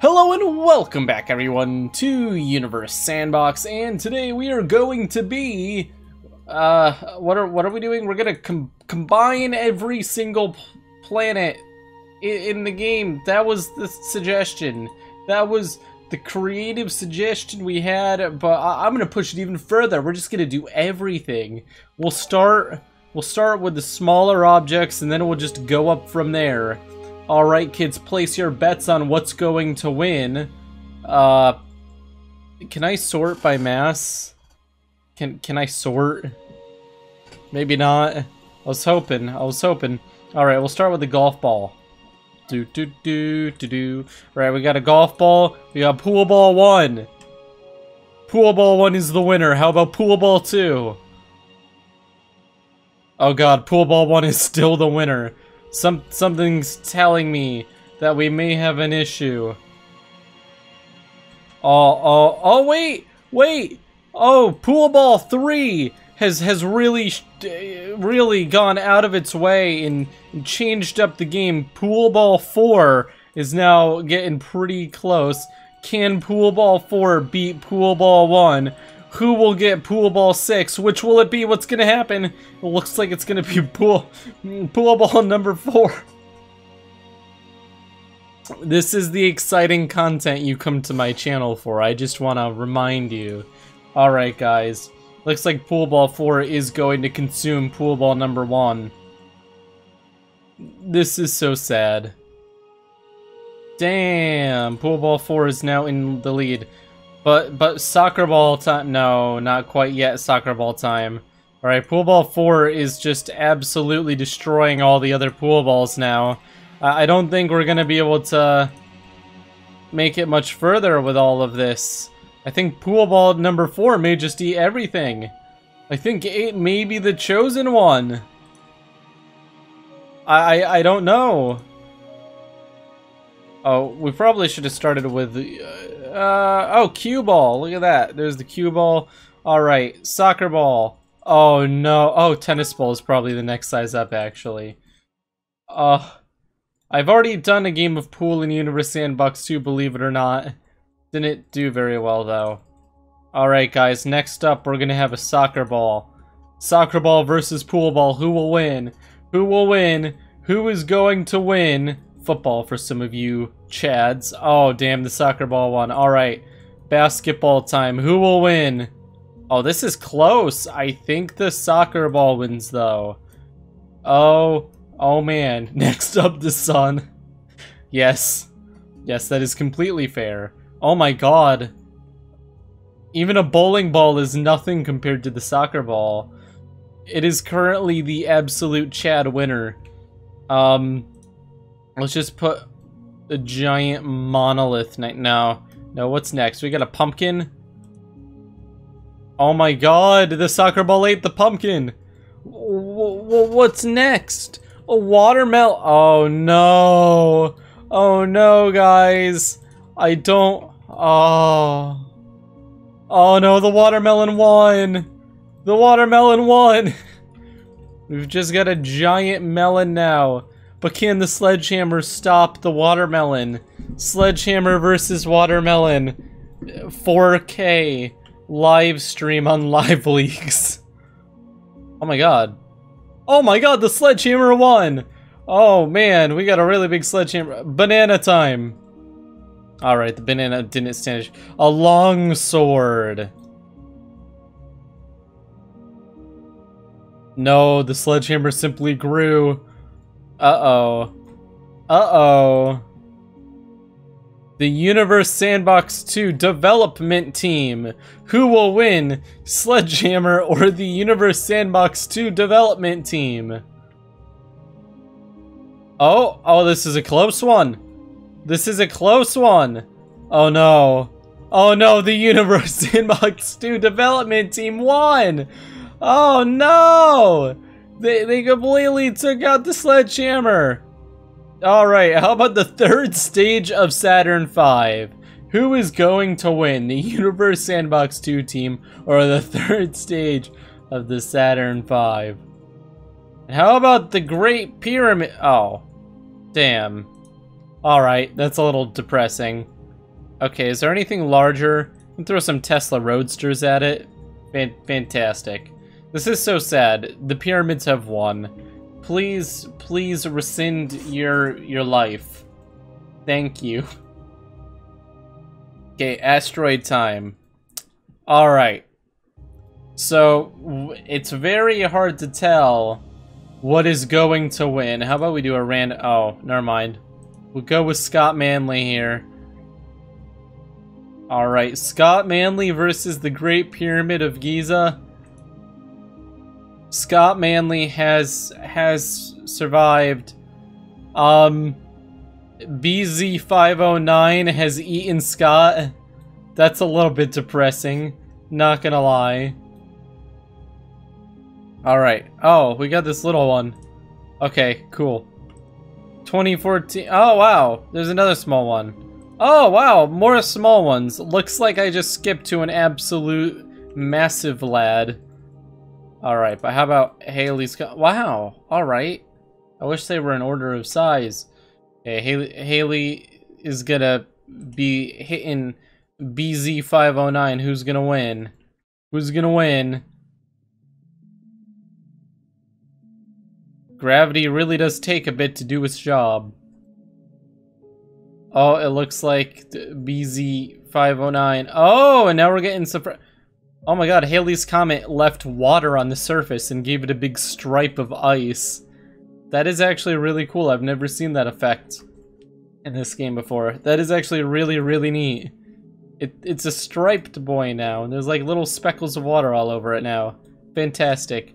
Hello and welcome back everyone to Universe Sandbox and today we are going to be uh what are what are we doing? We're to com combine every single planet in, in the game. That was the suggestion. That was the creative suggestion we had, but I, going to push it even further. We're just to do everything. We'll start we'll start with the smaller objects and then we'll just go up from there. Alright, kids, place your bets on what's going to win. Uh, can I sort by mass? Can can I sort? Maybe not. I was hoping. I was hoping. Alright, we'll start with the golf ball. Do do do do do. Right, we got a golf ball. We got pool ball one. Pool ball one is the winner. How about pool ball two? Oh god, pool ball one is still the winner. Some something's telling me that we may have an issue. Oh, oh, oh, wait, wait. Oh, pool ball three has has really, really gone out of its way and changed up the game. Pool ball four is now getting pretty close. Can pool ball four beat pool ball one? Who will get pool ball six? Which will it be? What's gonna happen? It looks like it's gonna be pool pool ball number four. This is the exciting content you come to my channel for. I just want to remind you. Alright, guys. Looks like pool ball 4 is going to consume pool ball number 1. This is so sad. Damn, pool ball 4 is now in the lead. But but soccer ball time no, not quite yet soccer ball time. Alright, pool ball 4 is just absolutely destroying all the other pool balls now. I don't think we're gonna be able to make it much further with all of this. I think pool ball number 4 may just eat everything. I think it may be the chosen one. I, I, I don't know. Oh, we probably should have started with uh, uh, oh, cue ball. Look at that. There's the cue ball. All right, soccer ball. Oh no. Oh, tennis ball is probably the next size up, actually. Uh, I've already done a game of pool in Universe Sandbox 2, believe it or not. Didn't do very well, though. Alright, guys, next up, we're gonna have a soccer ball. Soccer ball versus pool ball. Who will win? Who will win? Who is going to win? Football for some of you Chads. Oh, damn, the soccer ball one. All right, basketball time. Who will win? Oh, this is close. I think the soccer ball wins, though. Oh, oh man. Next up, the sun. yes. Yes, that is completely fair. Oh my god. Even a bowling ball is nothing compared to the soccer ball. It is currently the absolute Chad winner. Um, let's just put a giant monolith now. No, what's next? We got a pumpkin. Oh my god, the soccer ball ate the pumpkin. W what's next? A watermelon. Oh no. Oh no, guys. I don't. Oh. Oh no, the watermelon won. The watermelon won. We've just got a giant melon now. But can the sledgehammer stop the watermelon? Sledgehammer versus watermelon. 4K live stream on Live Leaks. Oh my god. Oh my god, the sledgehammer won! Oh man, we got a really big sledgehammer. Banana time. Alright, the banana didn't stand a long sword. No, the sledgehammer simply grew. Uh-oh. Uh-oh. The Universe Sandbox 2 development team. Who will win, Sledgehammer or the Universe Sandbox 2 development team? Oh, oh, this is a close one. This is a close one. Oh no. Oh no, the Universe Sandbox 2 development team won. Oh no. They, they completely took out the sledgehammer. Alright, how about the third stage of Saturn V? Who is going to win, the Universe Sandbox 2 team or the third stage of the Saturn V? How about the Great Pyramid? Oh, damn. Alright, that's a little depressing. Okay, is there anything larger? throw some Tesla Roadsters at it. Fan fantastic. This is so sad. The pyramids have won. Please, please rescind your your life. Thank you. Okay, asteroid time. Alright. So, it's very hard to tell what is going to win. How about we do a random... Oh, never mind. We'll go with Scott Manley here. Alright, Scott Manley versus the Great Pyramid of Giza. Scott Manley has has survived. Um BZ509 has eaten Scott. That's a little bit depressing, not gonna lie. Alright. Oh, we got this little one. Okay, cool. 2014. Oh, wow. There's another small one. Oh, wow. More small ones. Looks like I just skipped to an absolute massive lad. Alright, but how about Halley's... Wow. Alright. I wish they were in order of size. Okay, Halley, Haley is gonna be hitting BZ509. Who's gonna win? Who's gonna win? Gravity really does take a bit to do its job. Oh, it looks like BZ509. Oh, and now we're getting some... Oh my god, Halley's Comet left water on the surface and gave it a big stripe of ice. That is actually really cool. I've never seen that effect in this game before. That is actually really, really neat. It, it's a striped boy now, and there's like little speckles of water all over it now. Fantastic.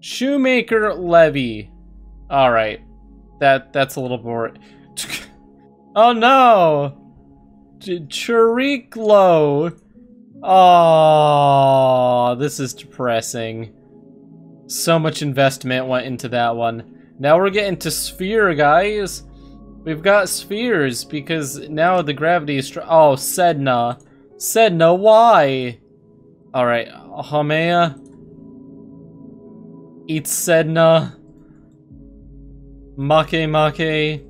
Shoemaker Levy. Alright. That that's a little more Oh no! Chariklo! Oh, this is depressing. So much investment went into that one. Now we're getting to Sphere, guys. We've got spheres because now the gravity is. Oh, Sedna. Sedna, why? Alright, Haumea eats Sedna. Makemake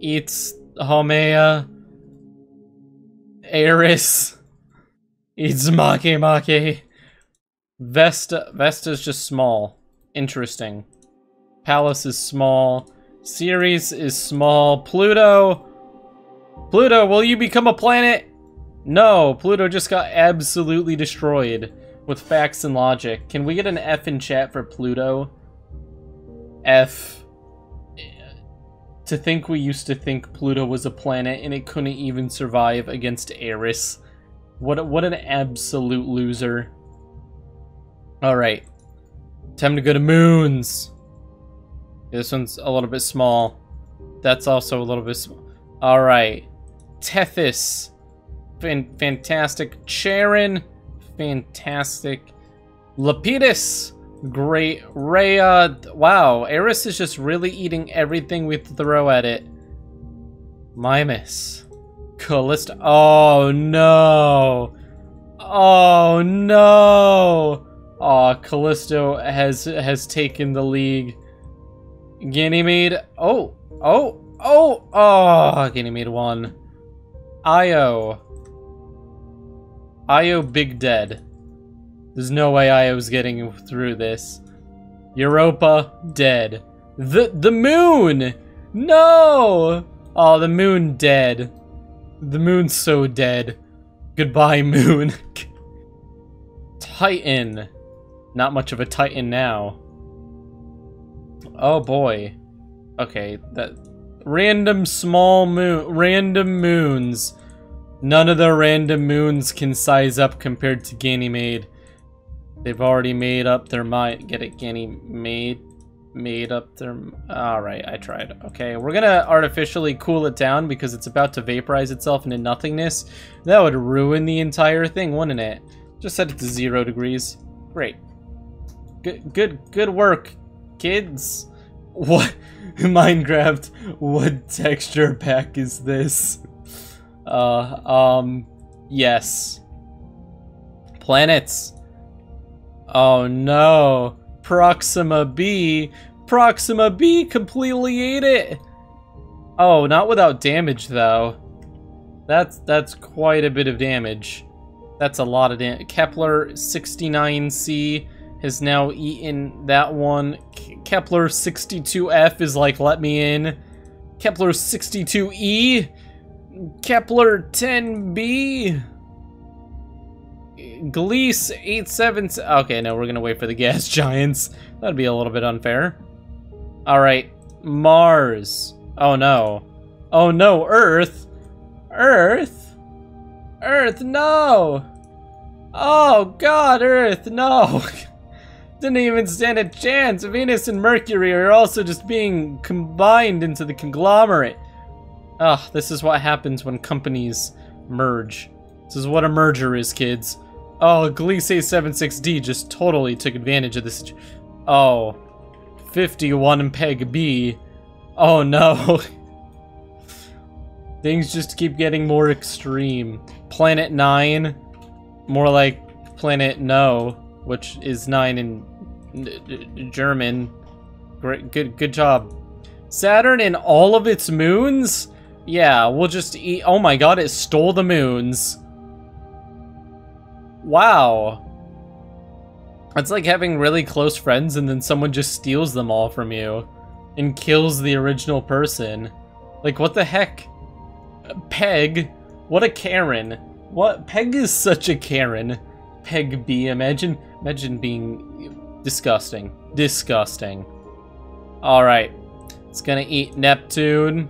eats Haumea. Eris eats Makemake. Vesta Vesta's just small. Interesting. Pallas is small. Ceres is small. Pluto. Pluto, will you become a planet? No, Pluto just got absolutely destroyed with facts and logic. Can we get an F in chat for Pluto? F. Eh, to think we used to think Pluto was a planet and it couldn't even survive against Eris. What, what an absolute loser. Alright. Time to go to moons. This one's a little bit small. That's also a little bit small. Alright. Tethys. Fan fantastic. Charon fantastic. Lapidus, great. Rhea, wow, Eris is just really eating everything we throw at it. Mimas. Callisto, oh no. Oh no. Oh, Callisto has has taken the league. Ganymede, oh, oh, oh, oh, Ganymede won. Io, Io Big Dead. There's no way Io's getting through this. Europa dead. The the moon! No! Oh, the moon dead. The moon's so dead. Goodbye, moon. Titan. Not much of a Titan now. Oh boy. Okay, that random small moon random moons None of the random moons can size up compared to Ganymede. They've already made up their mind. Get it, Ganymede? Made up their... Alright, I tried. Okay, we're gonna artificially cool it down because it's about to vaporize itself into nothingness. That would ruin the entire thing, wouldn't it? Just set it to zero degrees. Great. Good, good, good work, kids. What? Minecraft, what texture pack is this? Uh, um, yes. Planets. Oh no. Proxima B. Proxima B completely ate it. Oh, not without damage though. That's that's quite a bit of damage. That's a lot of damage. Kepler 69C has now eaten that one. K Kepler 62F is like, let me in. Kepler 62E. Kepler 10B. Gliese 87. Okay, no, we're gonna wait for the gas giants. That'd be a little bit unfair. Alright, Mars. Oh no. Oh no, Earth. Earth? Earth, no! Oh god, Earth, no! Didn't even stand a chance. Venus and Mercury are also just being combined into the conglomerate. Ugh, this is what happens when companies merge. This is what a merger is, kids. Oh, Gliese 76D just totally took advantage of this. Oh, 51 Peg B. Oh no. Things just keep getting more extreme. Planet 9, more like Planet No, which is 9 in German. Great, good, good job. Saturn and all of its moons? Yeah, we'll just eat. Oh my god, it stole the moons. Wow. It's like having really close friends and then someone just steals them all from you and kills the original person. Like, what the heck? Peg, what a Karen. What? Peg is such a Karen. Peg B, imagine, imagine being disgusting. Disgusting. Alright. It's gonna eat Neptune.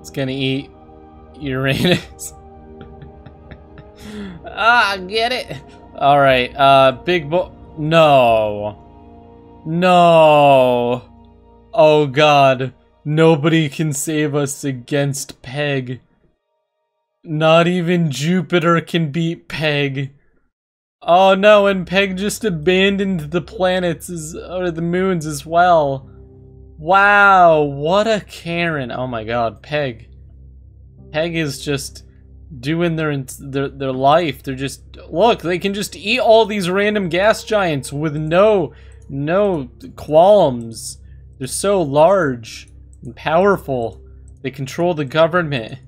It's gonna eat Uranus. ah, get it? Alright, uh, big boy. No. No. Oh god. Nobody can save us against Peg. Not even Jupiter can beat Peg. Oh no, and Peg just abandoned the planets as, or the moons as well. Wow, what a Karen. Oh my god, Peg. Peg is just doing their, their their life. They're just look, they can just eat all these random gas giants with no no qualms. They're so large and powerful. They control the government.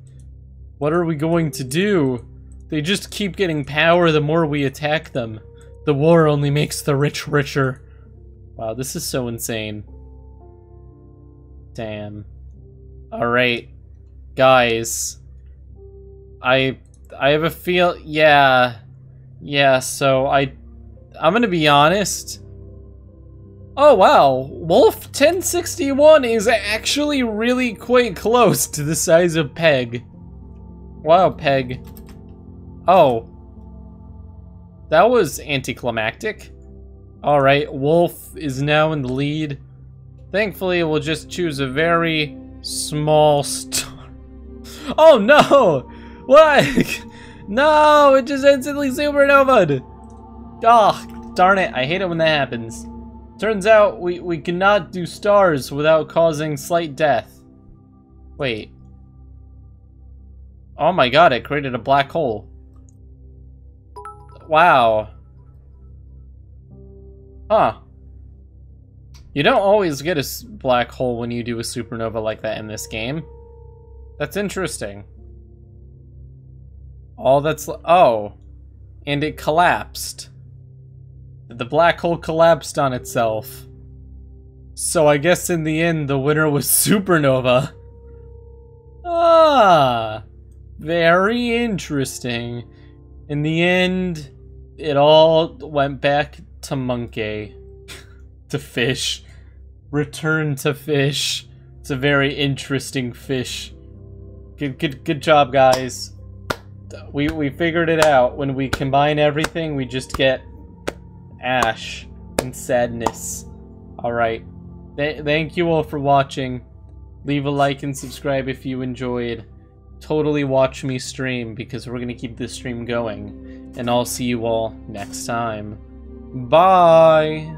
What are we going to do? They just keep getting power the more we attack them. The war only makes the rich richer. Wow, this is so insane. Damn. Alright. Guys. I I have a feel yeah. Yeah, so I I'm gonna be honest. Oh wow, Wolf 1061 is actually really quite close to the size of Peg. Wow, Peg. Oh. That was anticlimactic. Alright, Wolf is now in the lead. Thankfully, we'll just choose a very small star. Oh no! What? no, it just instantly supernovaed! Oh, darn it, I hate it when that happens. Turns out we, we cannot do stars without causing slight death. Wait. Oh my god, it created a black hole. Wow. Huh. You don't always get a black hole when you do a supernova like that in this game. That's interesting. All that's... Oh. And it collapsed. The black hole collapsed on itself. So I guess in the end, the winner was supernova. Ah. Very interesting. In the end, it all went back to monkey. to fish. Return to fish. It's a very interesting fish. Good good good job guys. We we figured it out. When we combine everything, we just get ash and sadness. Alright. Th thank you all for watching. Leave a like and subscribe if you enjoyed totally watch me stream because we're going to keep this stream going. And I'll see you all next time. Bye!